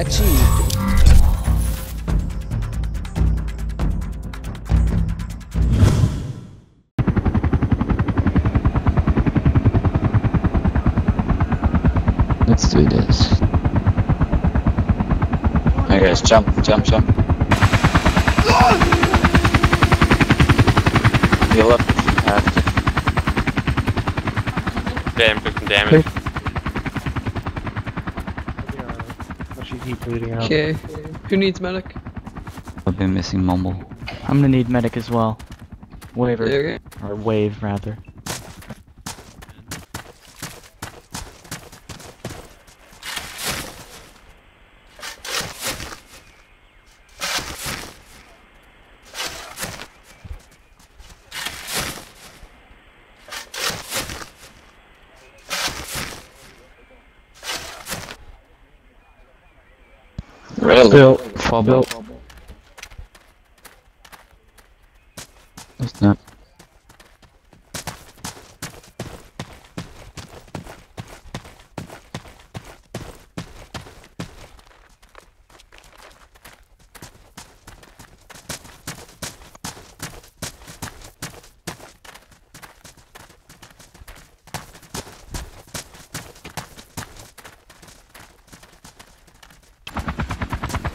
achieved. Let's do this. Hey guys, jump, jump, jump. Heal up if you have. Damn, took some damage. Unless keep bleeding out. Okay. Who needs medic? I've been missing Mumble. I'm gonna need medic as well. Waver. Okay. Or wave, rather. Really? Bill, Fall Bill, Bill. That's not.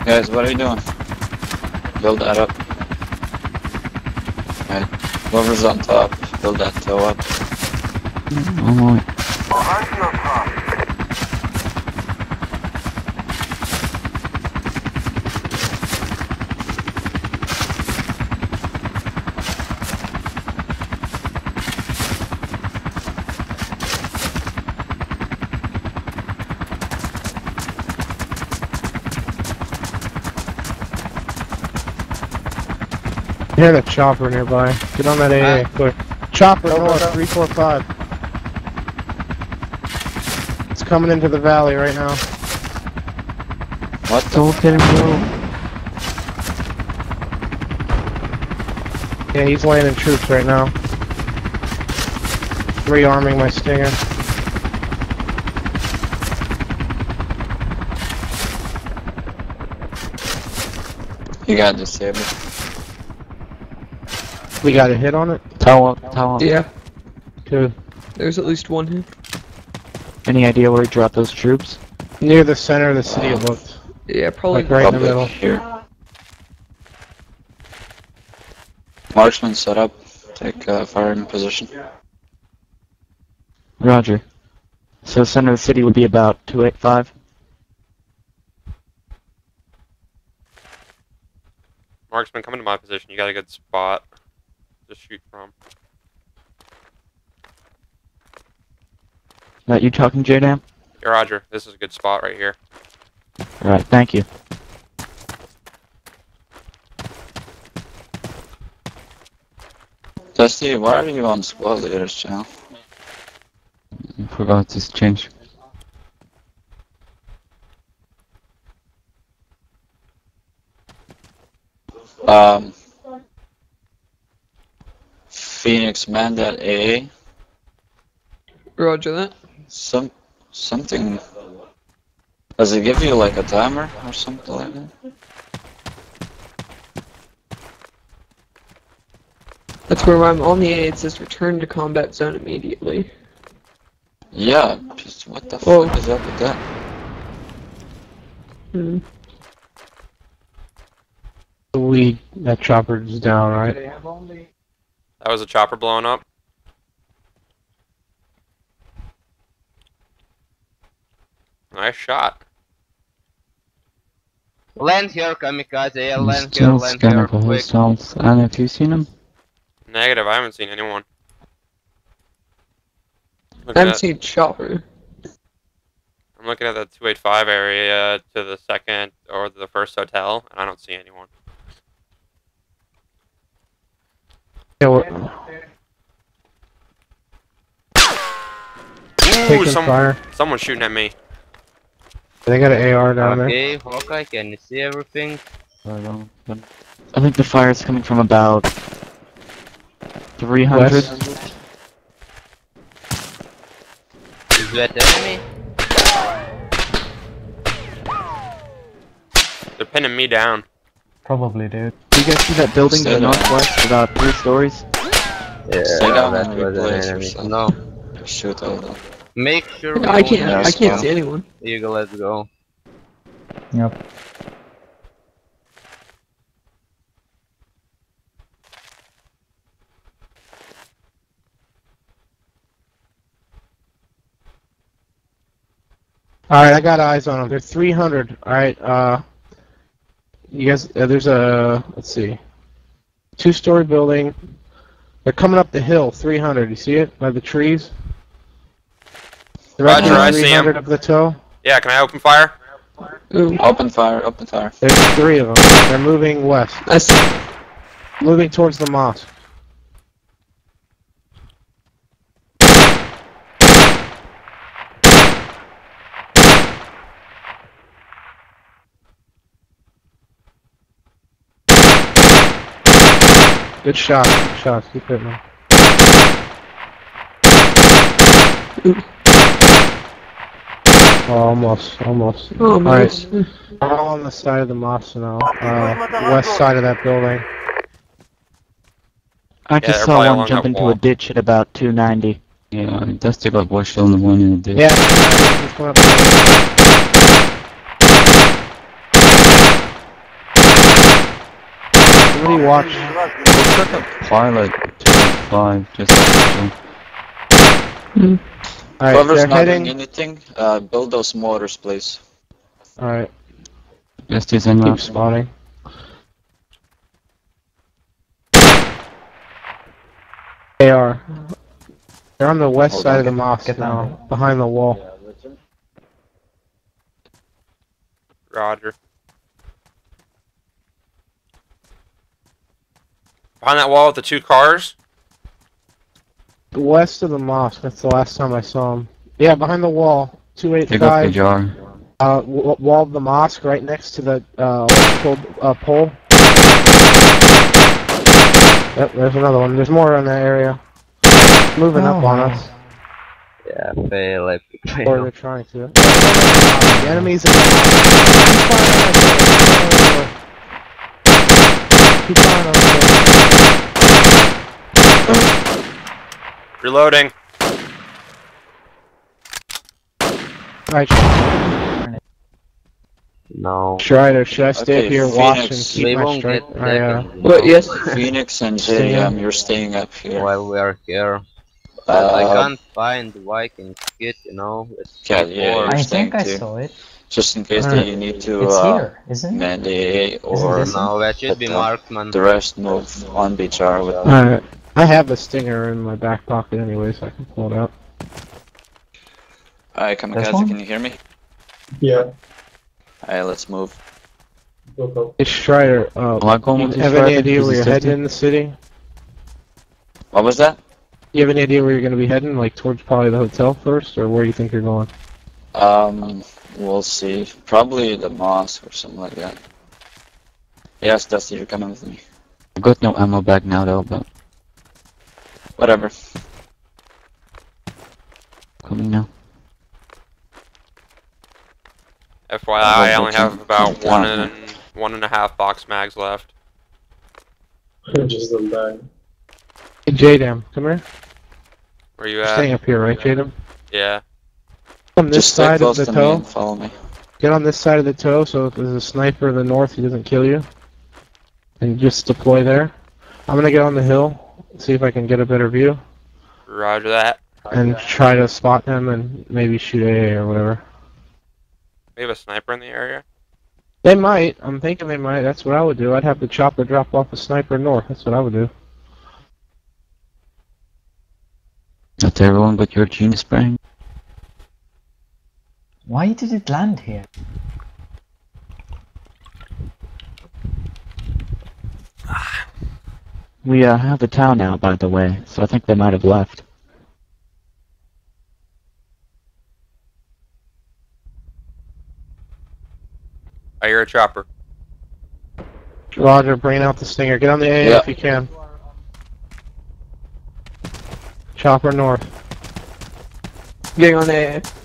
Guys, what are you doing? Build that up. Alright, whoever's on top, build that TOW up. Oh, you hear that chopper nearby. Get on that AA, quick. Chopper north, 345. It's coming into the valley right now. What the? Don't get him, bro. Yeah, he's landing troops right now. Rearming my Stinger. You got disabled. We got a hit on it? Tow up, tow up. Yeah. Good. There's at least one hit. Any idea where he dropped those troops? Near the center of the city it looked. Yeah, probably. Like right in the middle. Here. Marksman set up. Take uh, firing position. Roger. So center of the city would be about 285? Marksman, come into my position. You got a good spot to shoot from. That you talking, JDAM? Yeah, Roger. This is a good spot right here. Right, thank you. Dusty, why are you on squad leaders channel? I forgot to change. Um, Phoenix Mandat A. Roger that. Some something. Does it give you like a timer or something like that? That's where I'm on the A. It says return to combat zone immediately. Yeah, just what the Whoa. fuck is up with that? Hmm. We, that chopper's down, right? That was a chopper blowing up. Nice shot. Land here, kamikaze, yeah, I'm land here, still land here, scanning for quick. hostiles. And have you seen him? Negative. I haven't seen anyone. I haven't seen chopper. I'm looking at the 285 area to the second or the first hotel, and I don't see anyone. Yeah, we're Ooh, some, fire. someone's shooting at me. They got an AR down there. Okay, Hawkeye, can you see everything? I don't. I think the fire's coming from about 300. West. Is that the enemy? They're pinning me down. Probably, dude. Do you guys see that building to the down. northwest, about three stories? Yeah, Stay down that and was an enemy. yourself. No, Shoot them. make sure we I don't can't. have I can't spawn. see anyone. Eagle, let's go. Yep. Alright, I got eyes on them. They're 300. Alright, uh. You guys, uh, there's a. Let's see. Two story building. They're coming up the hill, 300. You see it? By the trees? They're Roger, near I see 'em. 300 up the toe. Yeah, can I open fire? Ooh, Open fire, open fire. There's three of them. They're moving west. I see. Moving towards the mosque. Good shot, good shot. Keep hitting them. Oh, almost, almost. Oh, Alright, we're all on the side of the mosque now. Uh, west side of that building. I just probably saw along one jump into wall. a ditch at about 290. Yeah, that's the got watched on the one in the ditch. Yeah, he's going up. Somebody watch. Looks like a pilot 2.5, just like Alright, Whoever's they're not heading. doing anything, uh, build those mortars, please. Alright, Just is in keep spawning. They are. They're on the west Hold side on. of the mosque now, behind the wall. Roger. Behind that wall with the two cars? West of the mosque. That's the last time I saw him. Yeah, behind the wall. Two eight They got the five. jar. Uh, w- wall of the mosque, right next to the uh, electrical uh, pole. Yep, there's another one. There's more in that area. Moving up Oh, on us, Yeah, fail, epic or they're trying to. The enemies in the mosque. Keep firing on that. Reloading. Alright, No. Strider, should I stay Okay, up here, watch, and Phoenix. keep They my won't strike? get I, uh, second. What? Yes. Phoenix and Stay JM, you're staying up here. While we are here. But I Uh, can't find Viking skit, you know. It's Yeah, yeah, I staying think I too. saw it. Just in case Alright. that you need to It's uh, here, isn't it? man the AA or this- No, that should be But, uh, marksman. the rest move on BHR with Alright. I have a stinger in my back pocket anyway, so I can pull it out. Alright, Kamikaze, can you hear me? Yeah, Alright, let's move. go go. Hey, Strider, uh, Well, I go you with the have any idea where you're it's heading 50. in the city? What was that? You have any idea where you're going to be heading? Like towards probably the hotel first, or where you think you're going? Um, we'll see. Probably the mosque or something like that. Yes, Dusty, you're coming with me. I've got no ammo back now though, but Whatever. coming now. FYI, I only have about one and one and a half box mags left. Just them back. Hey, JDAM, come here. Where you You're at? staying up here, right, JDAM? Yeah. On this Just side of the to me TOW. and follow me. Get on this side of the TOW, so if there's a sniper in the north, he doesn't kill you. And just deploy there. I'm gonna get on the hill, see if I can get a better view, Roger that. and try to spot them and maybe shoot AA or whatever. We have a sniper in the area. They might. I'm thinking they might. That's what I would do. I'd have the chopper drop off a sniper north. That's what I would do. Not everyone but your genius brain. Why did it land here? We uh, have the town now, by the way, so I think they might have left. I hear a chopper. Roger, bring out the stinger. Get on the AA Yeah. if you can. Chopper north. Getting on the AA.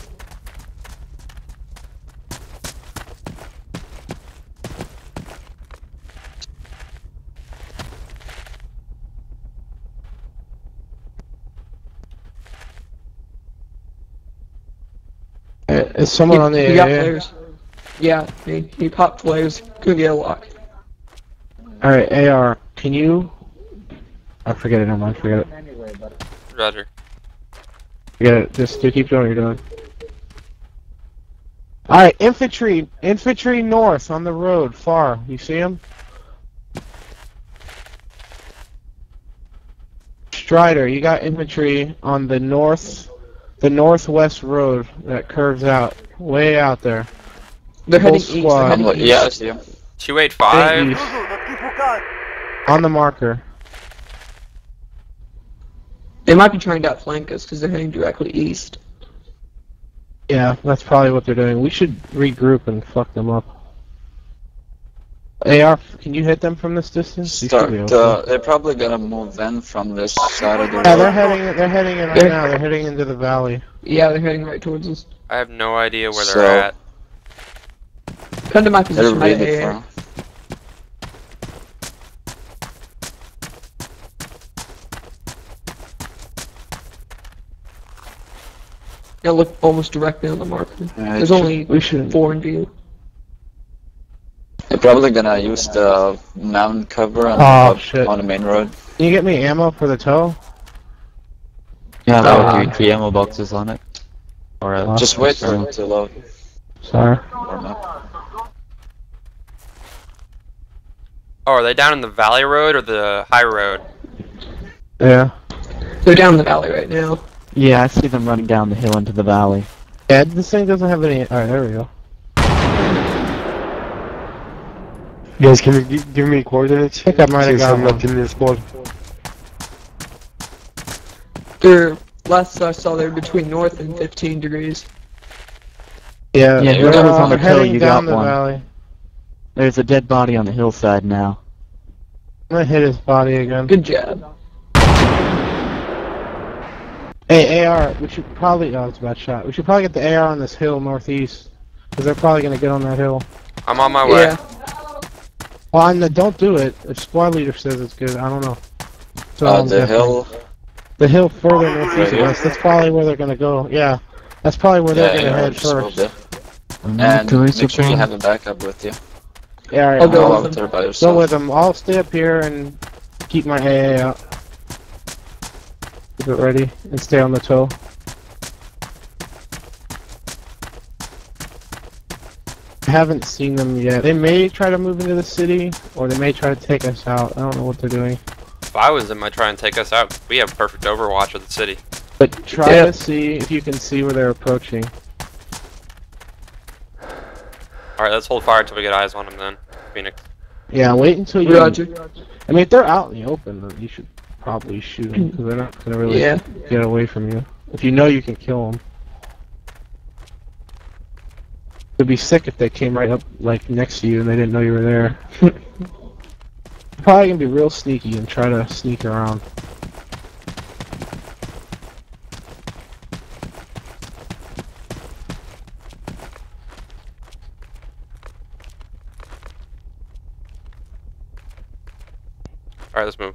Is someone he, on the he got flares. Yeah, he, he popped flares. Couldn't get a lock. Alright, AR, can you... I forget it, never mind, forget it. Roger. Forget it, just to keep doing what you're doing. Alright, infantry, infantry north on the road, far. You see him? Strider, you got infantry on the north, the northwest road that curves out, way out there. They're Full heading east. They're squad. heading east. yeah, I see him. Two eight Stay five. east. On the marker. They might be trying to outflank us because they're heading directly east. Yeah, that's probably what they're doing. We should regroup and fuck them up. AR, can you hit them from this distance? Start. be Uh, they're probably gonna move in from this side of the Yeah, they're road. heading. They're heading in right They're- now. They're heading into the valley. Yeah, they're heading right towards us. I have no idea where So- they're at. Come to my They're position by really AA. far. Yeah, look almost directly on the marker. Yeah, There's only We should. four in view. They're probably gonna use the mountain cover on, Oh, the, shit. on the main road. Can you get me ammo for the tow? Yeah, that Uh, would be three ammo boxes on it. Or a, Just wait for them to load. Sorry. Oh, are they down in the valley road or the high road? Yeah. They're down the valley right now. Yeah, I see them running down the hill into the valley. Yeah, this thing doesn't have any. All right, there we go. You guys, can you gi- give me coordinates? I think I might have got I'm one. in this board. They're last I saw they're between north and 15 degrees. Yeah. Yeah, they're, whoever's uh, on the hill, heading you down got the one. valley. There's a dead body on the hillside now. I'm gonna hit his body again. Good job. Hey, AR, we should probably. Oh, it's a bad shot. We should probably get the AR on this hill northeast, because they're probably gonna get on that hill. I'm on my way. Yeah. Well, I'm don't do it. If squad leader says it's good, I don't know. So Uh, the guessing. hill. The hill further northeast right of us. That's probably where they're gonna go. Yeah, that's probably where they're Yeah, gonna yeah, head just move first. there. I'm And not make sure you have a backup with you. Yeah, alright, I'll go I'll Go with them. there by go with them. I'll stay up here and keep my AA out. Keep it ready and stay on the TOW. I haven't seen them yet. They may try to move into the city, or they may try to take us out. I don't know what they're doing. If I was them, I'd try and take us out. We have perfect overwatch of the city. But try Yeah. to see if you can see where they're approaching. All right, let's hold fire until we get eyes on them. Then, Phoenix. Yeah, wait until you. Roger. I mean, if they're out in the open, then you should probably shoot them because they're not gonna really Yeah. get away from you. If you know you can kill them. It'd be sick if they came right up like next to you and they didn't know you were there. probably gonna be real sneaky and try to sneak around. All right, let's move.